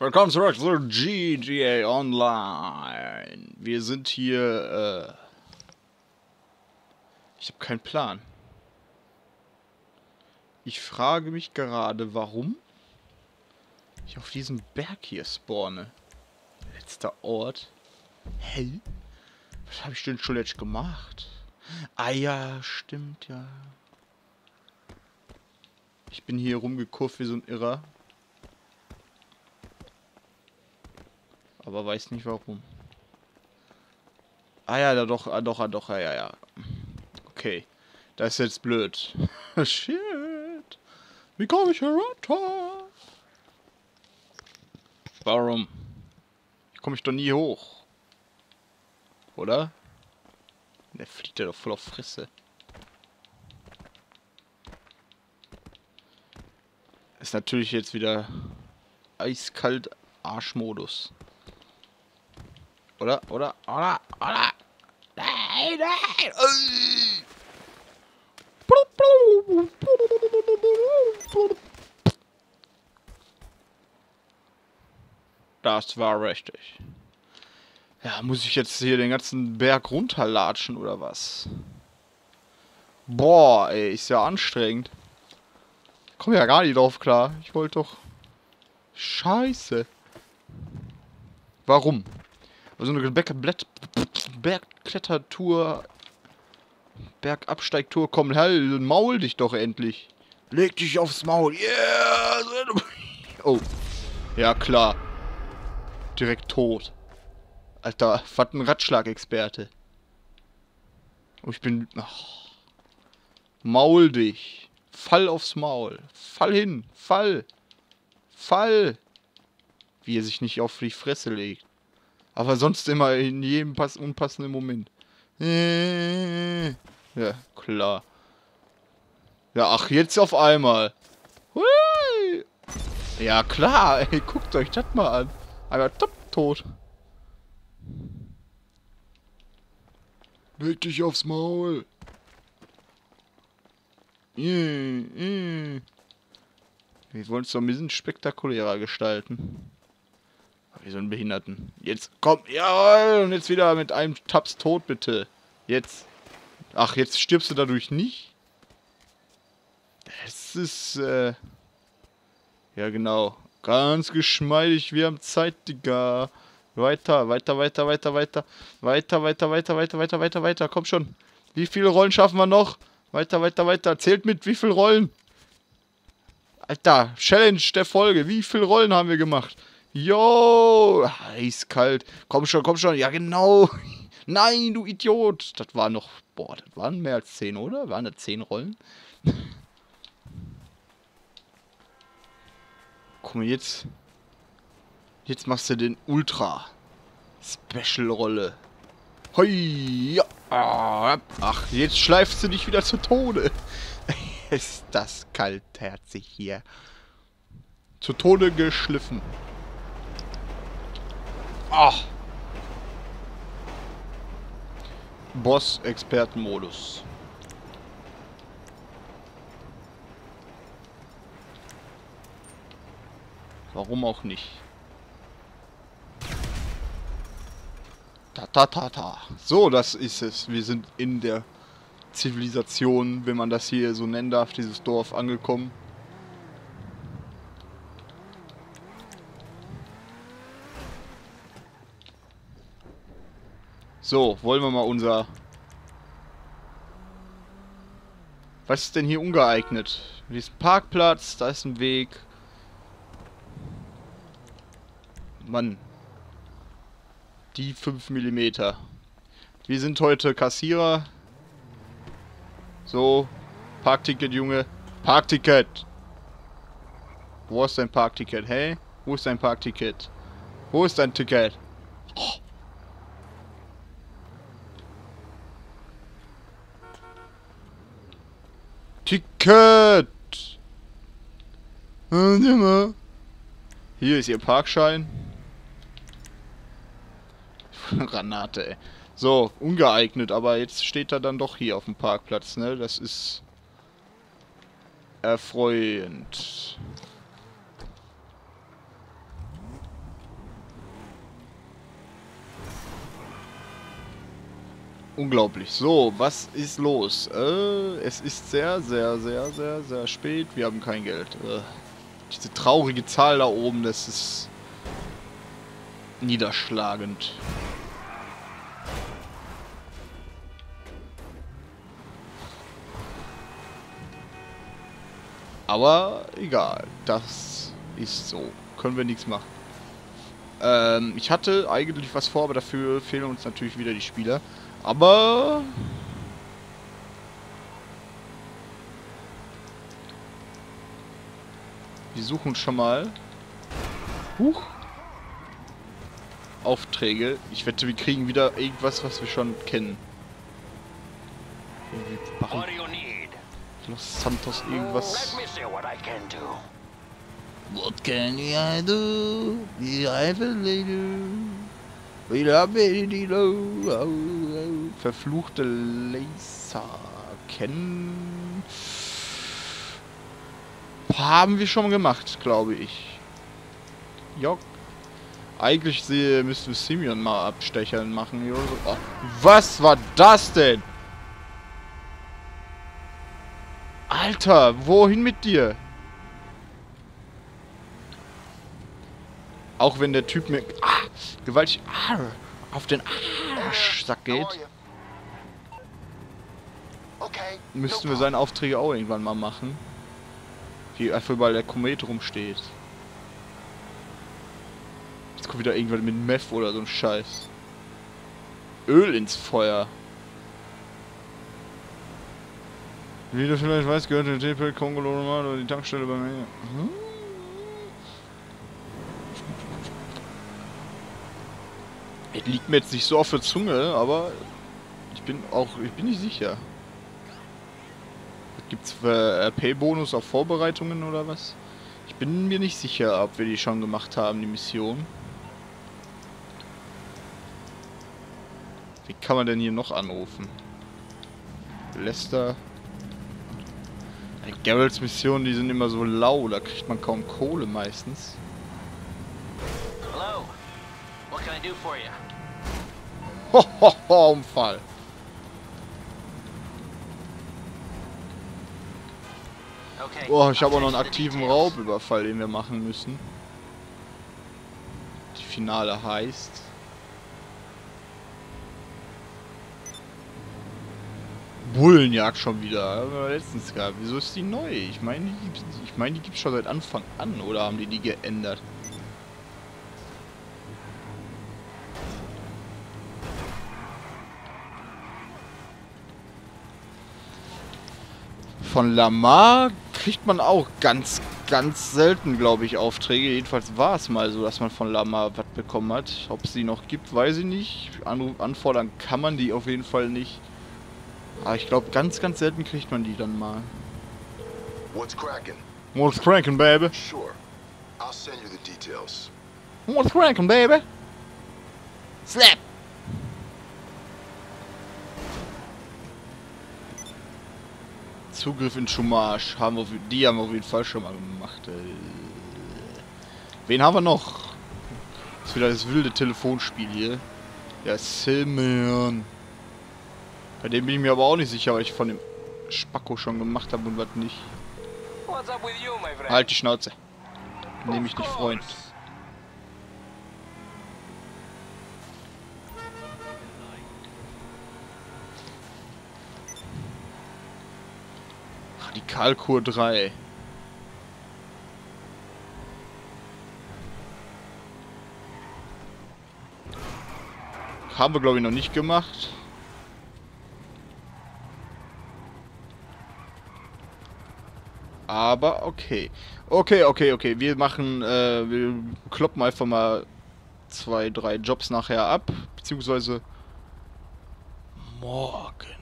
Willkommen zurück zu GTA Online. Wir sind hier, äh... Ich habe keinen Plan. Ich frage mich gerade, warum ich auf diesem Berg hier spawne. Letzter Ort. Hä? Was habe ich denn schon jetzt gemacht? Ah ja, stimmt ja. Ich bin hier rumgekurft wie so ein Irrer. Aber weiß nicht warum. Ah ja, da doch, ah doch, ah doch, ah, ja, ja. Okay. Das ist jetzt blöd. Shit. Wie komme ich hier runter? Warum? Komme ich doch nie hoch. Oder? Der fliegt ja doch voll auf Fresse. Ist natürlich jetzt wieder eiskalt Arschmodus. Oder? Oder? Oder? Oder? Nein, nein! Das war richtig. Ja, muss ich jetzt hier den ganzen Berg runterlatschen oder was? Boah, ey, ist ja anstrengend. Komm ja gar nicht drauf klar. Ich wollte doch... Scheiße. Warum? Also eine Bergklettertour, Bergabsteigtour, komm, hell, maul dich doch endlich. Leg dich aufs Maul, yeah! Oh, ja klar. Direkt tot. Alter, was ein Ratschlagexperte. Oh, ich bin... Ach. Maul dich. Fall aufs Maul. Fall hin. Fall. Fall. Wie er sich nicht auf die Fresse legt. Aber sonst immer in jedem pass unpassenden Moment. Ja, klar. Ja, ach, jetzt auf einmal. Ja, klar. Ey, guckt euch das mal an. Aber top, tot. Leg dich aufs Maul. Wir wollen es doch ein bisschen spektakulärer gestalten. Wie so einen Behinderten. Jetzt, komm, ja, und jetzt wieder mit einem Taps tot, bitte. Jetzt. Ach, jetzt stirbst du dadurch nicht? Das ist, äh... Ja, genau. Ganz geschmeidig, wir haben Zeit, Digga. Weiter, weiter, weiter, weiter, weiter. Weiter, weiter, weiter, weiter, weiter, weiter, weiter. Komm schon. Wie viele Rollen schaffen wir noch? Weiter, weiter, weiter. Zählt mit, wie viele Rollen? Alter, Challenge der Folge. Wie viele Rollen haben wir gemacht? Jo, eiskalt. Komm schon, komm schon. Ja, genau. Nein, du Idiot. Das war noch, boah, das waren mehr als 10, oder? Waren das 10 Rollen? Guck mal, jetzt. Jetzt machst du den Ultra Special Rolle. Hoi, ja. Ach, jetzt schleifst du dich wieder zu Tode. Ist das kaltherzig hier. Zu Tode geschliffen. Ach. Boss-Experten-Modus. Warum auch nicht? Ta ta ta ta. So, das ist es. Wir sind in der Zivilisation, wenn man das hier so nennen darf, dieses Dorf angekommen. So, wollen wir mal unser... Was ist denn hier ungeeignet? Hier ist ein Parkplatz, da ist ein Weg. Mann. Die 5 mm. Wir sind heute Kassierer. So, Parkticket, Junge. Parkticket! Wo ist dein Parkticket? Hey? Wo ist dein Parkticket? Wo ist dein Ticket? Oh. Ticket! Hier ist Ihr Parkschein. Granate, ey. So, ungeeignet, aber jetzt steht er dann doch hier auf dem Parkplatz, ne? Das ist erfreuend. Unglaublich. So, was ist los? Äh, es ist sehr, sehr, sehr, sehr, sehr spät. Wir haben kein Geld. Äh, diese traurige Zahl da oben, das ist niederschlagend. Aber egal, das ist so. Können wir nichts machen. Ähm, ich hatte eigentlich was vor, aber dafür fehlen uns natürlich wieder die Spieler. Aber... Wir suchen schon mal... Huch! Aufträge. Ich wette, wir kriegen wieder irgendwas, was wir schon kennen. Los Santos irgendwas. What can I do? I do. Verfluchte Laser kennen. Haben wir schon gemacht, glaube ich. Jock. Eigentlich sehe, müssten wir Simeon mal abstechern machen. Oh, was war das denn? Alter, wohin mit dir? Auch wenn der Typ mir ah, gewaltig ah, auf den Arsch geht. Müssten wir seine Aufträge auch irgendwann mal machen. Wie einfach weil der Komet rumsteht. Jetzt kommt wieder irgendwann mit Meth oder so ein Scheiß. Öl ins Feuer. Wie du vielleicht weißt, gehört der TP Kongolo oder die Tankstelle bei mir. Hm? Es liegt mir jetzt nicht so auf der Zunge, aber ich bin auch, ich bin nicht sicher. Gibt's für RP-Bonus auf Vorbereitungen oder was? Ich bin mir nicht sicher, ob wir die schon gemacht haben, die Mission. Wie kann man denn hier noch anrufen? Lester. Geralts Missionen, die sind immer so lau, da kriegt man kaum Kohle meistens. Ho, ho, ho, Unfall. Oh, ich habe auch noch einen aktiven Raubüberfall, den wir machen müssen. Die Finale heißt... Bullenjagd schon wieder. Letztens gehabt. Wieso ist die neu? Ich meine, die, ich mein, die gibt es schon seit Anfang an. Oder haben die die geändert? Von Lamar kriegt man auch ganz, ganz selten, glaube ich, Aufträge. Jedenfalls war es mal so, dass man von Lamar was bekommen hat. Ob es sie noch gibt, weiß ich nicht. Anruf anfordern kann man die auf jeden Fall nicht. Aber ich glaube, ganz, ganz selten kriegt man die dann mal. What's cracking? What's cracking, baby? Sure. I'll send you the details. What's cracking, baby? Slap! Zugriff in Chumage. Haben wir, die haben wir auf jeden Fall schon mal gemacht. Äh. Wen haben wir noch? Das ist wieder das wilde Telefonspiel hier. Ja, Simeon. Bei dem bin ich mir aber auch nicht sicher, weil ich von dem Spacko schon gemacht habe und was nicht. Halt die Schnauze. Nehme ich nicht Freund. Radikalkur 3. Haben wir, glaube ich, noch nicht gemacht. Aber okay. Okay, okay, okay. Wir machen, äh, wir kloppen einfach mal zwei, drei Jobs nachher ab. Beziehungsweise morgen.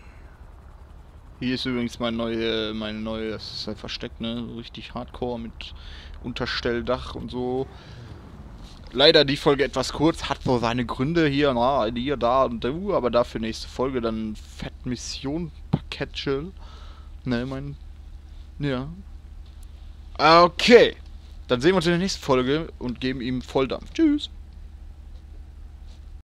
Hier ist übrigens mein neue, meine neue, das ist halt versteckt, ne? Richtig hardcore mit Unterstelldach und so. Leider die Folge etwas kurz, hat so seine Gründe hier, na, hier, da und da, aber dafür nächste Folge dann Fett Mission Paketchen. Ne, mein. Ja. Okay. Dann sehen wir uns in der nächsten Folge und geben ihm Volldampf. Tschüss.